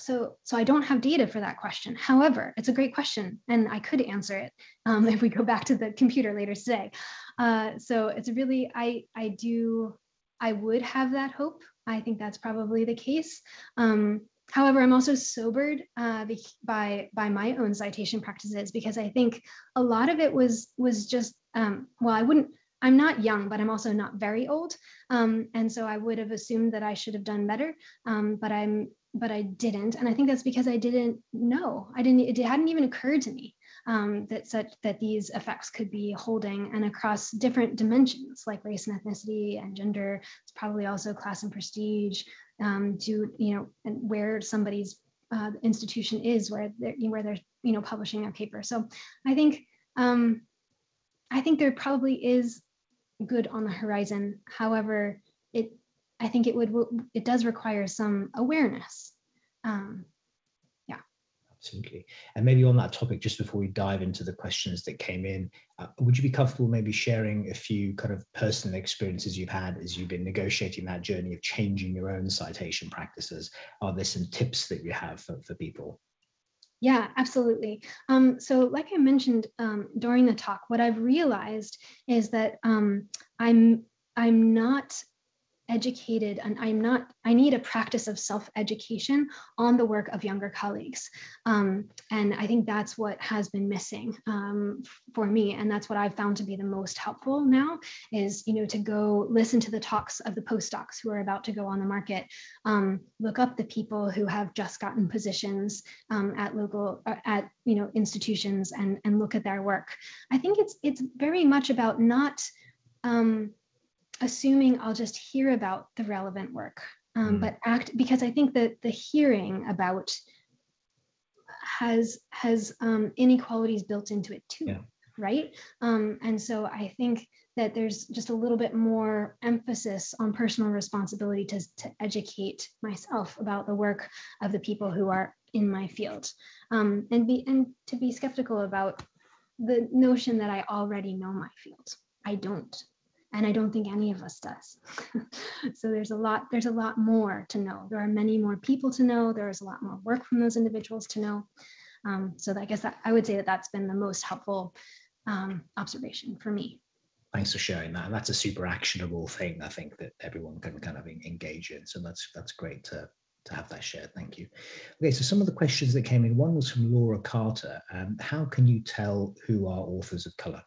so, so I don't have data for that question. However, it's a great question and I could answer it um, if we go back to the computer later today. Uh, so it's really, I, I do, I would have that hope. I think that's probably the case. Um, However, I'm also sobered uh, by by my own citation practices because I think a lot of it was was just um, well, I wouldn't. I'm not young, but I'm also not very old, um, and so I would have assumed that I should have done better. Um, but I'm but I didn't, and I think that's because I didn't know. I didn't. It hadn't even occurred to me um, that such that these effects could be holding and across different dimensions like race and ethnicity and gender. It's probably also class and prestige, um, to you know and where somebody's uh, institution is where they're where they're you know publishing their paper so i think um, i think there probably is good on the horizon however i think it would it does require some awareness um, absolutely. And maybe on that topic, just before we dive into the questions that came in, uh, would you be comfortable maybe sharing a few kind of personal experiences you've had as you've been negotiating that journey of changing your own citation practices? Are there some tips that you have for, for people? Yeah, absolutely. Um, so, like I mentioned um, during the talk, what I've realized is that um, I'm I'm not educated and i'm not i need a practice of self-education on the work of younger colleagues. Um, and i think that's what has been missing um, for me and that's what i've found to be the most helpful now is you know to go listen to the talks of the postdocs who are about to go on the market. Um, look up the people who have just gotten positions um, at local uh, at you know institutions and and look at their work. I think it's it's very much about not um, assuming I'll just hear about the relevant work, um, mm. but act because I think that the hearing about has has um, inequalities built into it too, yeah. right? Um, and so I think that there's just a little bit more emphasis on personal responsibility to, to educate myself about the work of the people who are in my field, um, and be and to be skeptical about the notion that I already know my field. I don't and i don't think any of us does so there's a lot there's a lot more to know there are many more people to know there is a lot more work from those individuals to know um, so i guess that, i would say that that's been the most helpful um, observation for me thanks for sharing that and that's a super actionable thing i think that everyone can kind of engage in so that's that's great to to have that shared. Thank you. Okay, so some of the questions that came in, one was from Laura Carter. Um, how can you tell who are authors of color?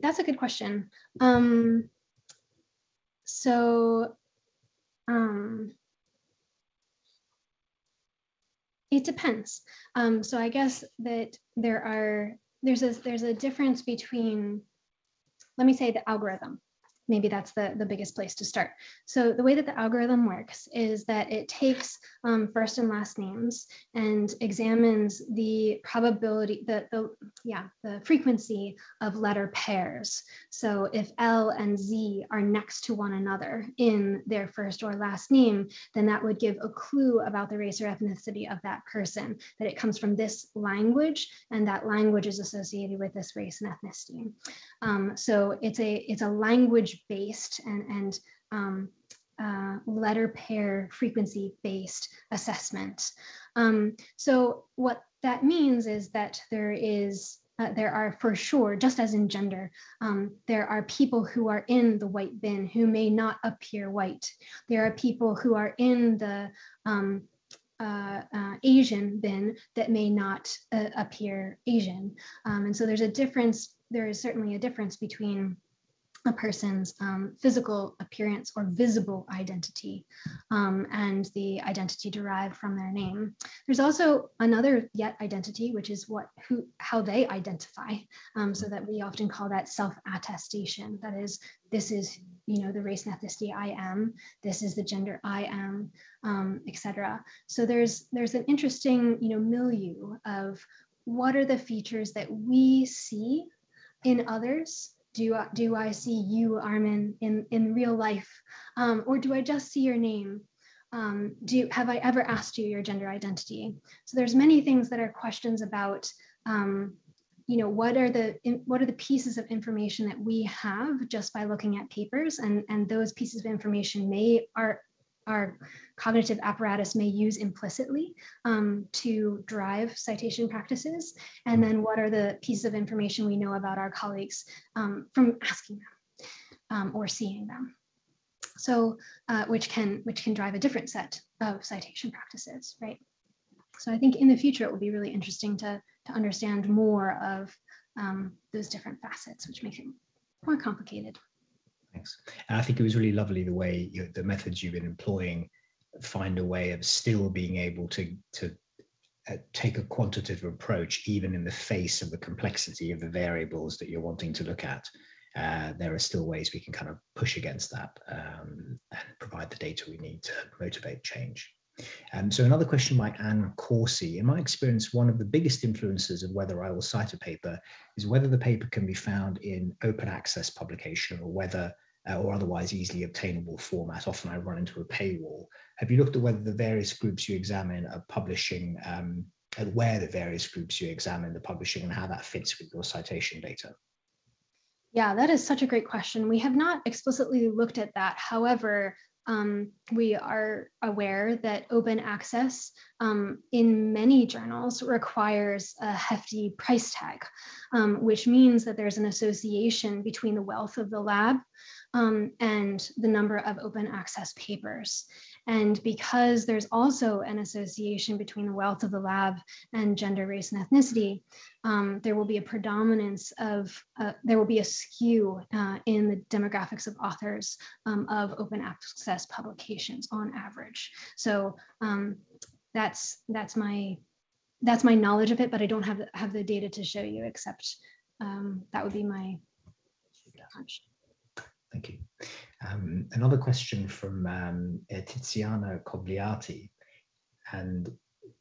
That's a good question. Um, so um, it depends. Um, so I guess that there are there's a there's a difference between let me say the algorithm maybe that's the, the biggest place to start. So the way that the algorithm works is that it takes um, first and last names and examines the probability, the, the, yeah, the frequency of letter pairs. So if L and Z are next to one another in their first or last name, then that would give a clue about the race or ethnicity of that person, that it comes from this language and that language is associated with this race and ethnicity. Um, so it's a, it's a language based and, and um, uh, letter pair frequency based assessment. Um, so what that means is that there is uh, there are for sure, just as in gender, um, there are people who are in the white bin who may not appear white. There are people who are in the um, uh, uh, Asian bin that may not uh, appear Asian. Um, and so there's a difference, there is certainly a difference between a person's um, physical appearance or visible identity um, and the identity derived from their name. There's also another yet identity, which is what who how they identify. Um, so that we often call that self-attestation. That is, this is you know the race and ethnicity I am. This is the gender I am, um, etc. So there's there's an interesting you know milieu of what are the features that we see in others do do I see you, Armin, in, in real life? Um, or do I just see your name? Um, do have I ever asked you your gender identity? So there's many things that are questions about um, you know what are the what are the pieces of information that we have just by looking at papers and and those pieces of information may are our cognitive apparatus may use implicitly um, to drive citation practices. And then what are the pieces of information we know about our colleagues um, from asking them um, or seeing them? So uh, which can which can drive a different set of citation practices right? So i think in the future it will be really interesting to to understand more of um, those different facets, which makes it more complicated. Thanks. And I think it was really lovely the way you, the methods you've been employing find a way of still being able to to uh, take a quantitative approach, even in the face of the complexity of the variables that you're wanting to look at. Uh, there are still ways we can kind of push against that um, and provide the data we need to motivate change. Um, so another question by Anne Corsi. In my experience, one of the biggest influences of whether I will cite a paper is whether the paper can be found in open access publication or whether uh, or otherwise easily obtainable format. Often I run into a paywall. Have you looked at whether the various groups you examine are publishing um, and where the various groups you examine the publishing and how that fits with your citation data? Yeah, that is such a great question. We have not explicitly looked at that. However, um, we are aware that open access um, in many journals requires a hefty price tag, um, which means that there's an association between the wealth of the lab um, and the number of open access papers. And because there's also an association between the wealth of the lab and gender, race, and ethnicity, um, there will be a predominance of, uh, there will be a skew uh, in the demographics of authors um, of open access publications on average. So um, that's, that's my, that's my knowledge of it, but I don't have, the, have the data to show you except um, that would be my hunch. Thank you. Um, another question from um, Tiziana Cogliati, and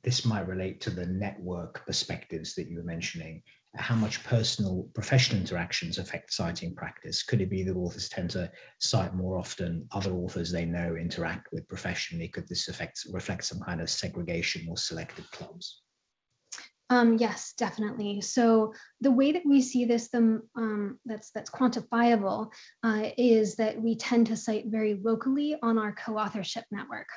this might relate to the network perspectives that you were mentioning. How much personal professional interactions affect citing practice? Could it be that authors tend to cite more often other authors they know interact with professionally? Could this affect reflect some kind of segregation or selective clubs? Um, yes, definitely. So the way that we see this, the, um, that's that's quantifiable, uh, is that we tend to cite very locally on our co-authorship network.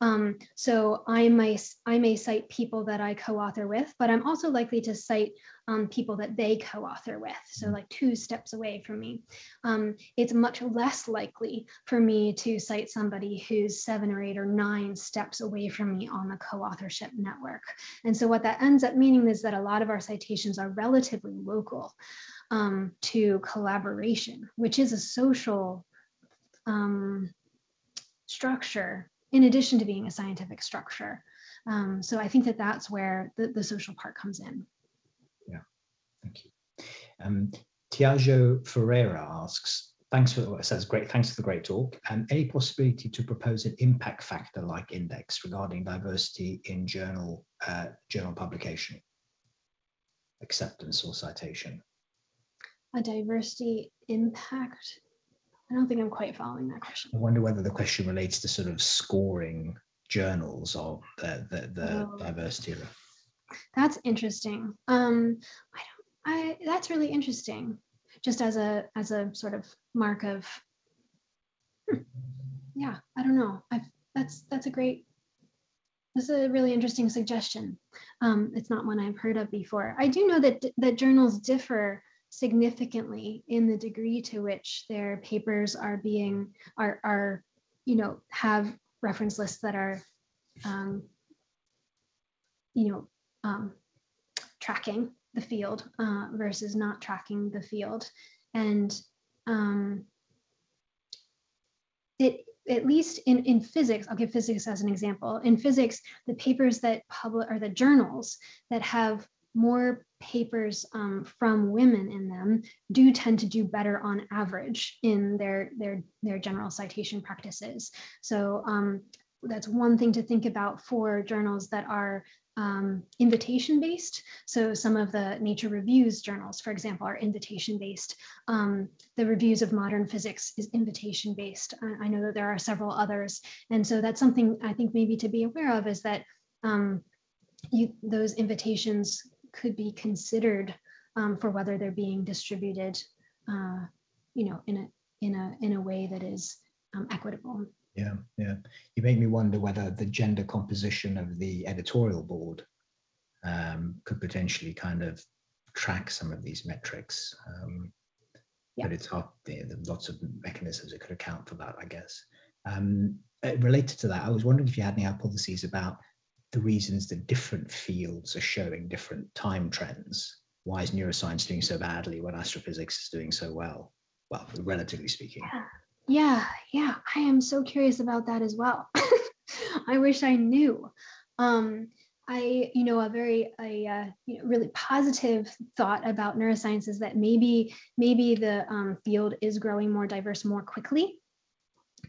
Um, so I may, I may cite people that I co-author with, but I'm also likely to cite um, people that they co-author with. So mm-hmm. like two steps away from me. Um, it's much less likely for me to cite somebody who's seven or eight or nine steps away from me on the co-authorship network. And so what that ends up meaning is that a lot of our citations are relatively local um, to collaboration, which is a social um, structure in addition to being a scientific structure. Um, so I think that that's where the, the social part comes in. Thank you. Um, Tiago Ferreira asks, thanks for what says great, thanks for the great talk. Um, any possibility to propose an impact factor like index regarding diversity in journal uh, journal publication, acceptance or citation? A diversity impact I don't think I'm quite following that question. I wonder whether the question relates to sort of scoring journals or the the, the oh. diversity. That's interesting. Um, I don't. I that's really interesting. Just as a as a sort of mark of. Hmm, yeah, I don't know. I that's that's a great. That's a really interesting suggestion. Um, it's not one I've heard of before. I do know that that journals differ significantly in the degree to which their papers are being are are you know have reference lists that are um, you know um, tracking the field uh, versus not tracking the field and um, it at least in, in physics, I'll give physics as an example. In physics, the papers that publish or the journals that have more papers um, from women in them do tend to do better on average in their their their general citation practices. So um, that's one thing to think about for journals that are um, invitation based. So some of the Nature Reviews journals, for example, are invitation based. Um, the Reviews of Modern Physics is invitation based. I, I, know that there are several others, and so that's something I think maybe to be aware of is that um, you, those invitations could be considered um, for whether they're being distributed, uh, you know, in a in a in a way that is um, equitable. Yeah, yeah. You make me wonder whether the gender composition of the editorial board um, could potentially kind of track some of these metrics. Um, yeah. But it's hard. There are lots of mechanisms that could account for that, I guess. Um, uh, related to that, I was wondering if you had any hypotheses about the reasons that different fields are showing different time trends. Why is neuroscience doing so badly when astrophysics is doing so well? Well, relatively speaking. Yeah, yeah, yeah. I am so curious about that as well. I wish I knew. Um, I, you know, a very, a uh, you know, really positive thought about neuroscience is that maybe, maybe the um, field is growing more diverse more quickly.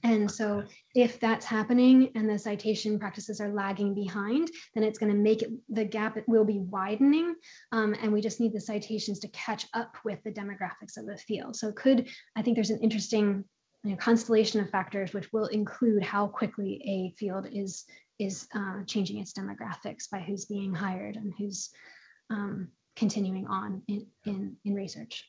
And so, if that's happening and the citation practices are lagging behind, then it's going to make it the gap it will be widening, um, and we just need the citations to catch up with the demographics of the field. So, could I think there's an interesting you know, constellation of factors which will include how quickly a field is is uh, changing its demographics by who's being hired and who's um, continuing on in, in, in research.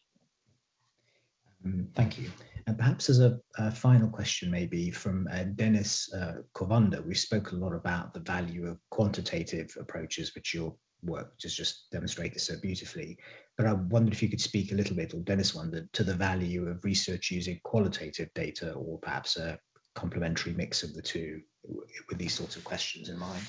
Um, thank you. And perhaps as a, a, final question, maybe from uh, Dennis uh, Kovanda, we spoke a lot about the value of quantitative approaches, which your work just, just demonstrated so beautifully. But I wondered if you could speak a little bit, or Dennis wondered, to the value of research using qualitative data, or perhaps a complementary mix of the two with these sorts of questions in mind?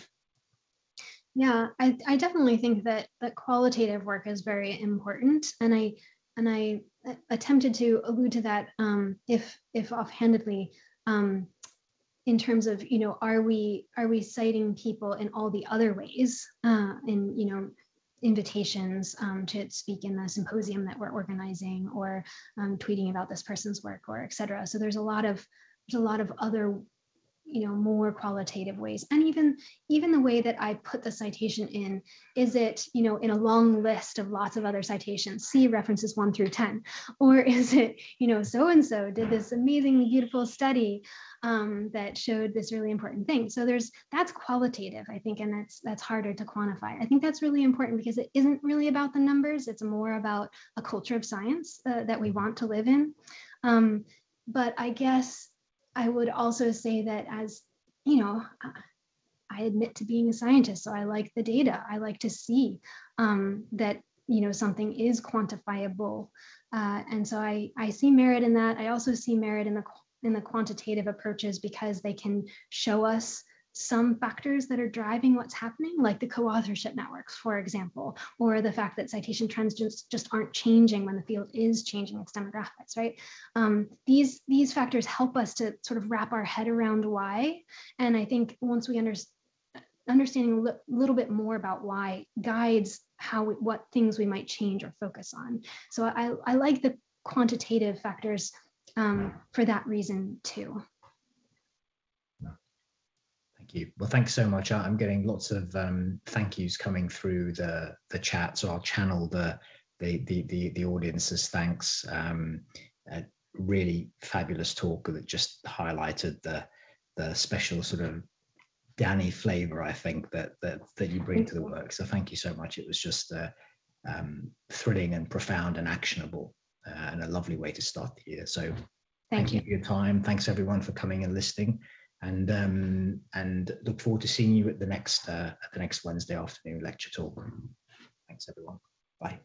Yeah, I, I definitely think that that qualitative work is very important, and I and I attempted to allude to that um, if if offhandedly um, in terms of you know are we are we citing people in all the other ways uh, in you know invitations um, to speak in the symposium that we're organizing or um, tweeting about this person's work or et cetera. So there's a lot of there's a lot of other you know more qualitative ways. And even even the way that i put the citation in is it you know in a long list of lots of other citations see references 1 through 10 or is it you know so and so did this amazingly beautiful study um, that showed this really important thing. So there's that's qualitative i think and that's that's harder to quantify. I think that's really important because it isn't really about the numbers. It's more about a culture of science uh, that we want to live in. Um, but i guess I would also say that as, you know, I admit to being a scientist, so I like the data. I like to see um, that, you know, something is quantifiable. Uh, and so I, I see merit in that. I also see merit in the in the quantitative approaches because they can show us some factors that are driving what's happening, like the co-authorship networks, for example, or the fact that citation trends just, just aren't changing when the field is changing its demographics, right? Um, these, these factors help us to sort of wrap our head around why. And I think once we understand understanding a little bit more about why guides how we, what things we might change or focus on. So I, I like the quantitative factors um, for that reason too. Thank you. Well, thanks so much. I'm getting lots of um, thank yous coming through the the chat, so I'll channel the the the the, the audience's thanks. Um, a really fabulous talk that just highlighted the the special sort of Dani flavor, I think that that that you bring to the work. So thank you so much. It was just uh, um, thrilling and profound and actionable, uh, and a lovely way to start the year. So thank, thank you. you for your time. Thanks everyone for coming and listening and um, and look forward to seeing you at the next uh, at the next Wednesday afternoon lecture talk. Thanks everyone. Bye.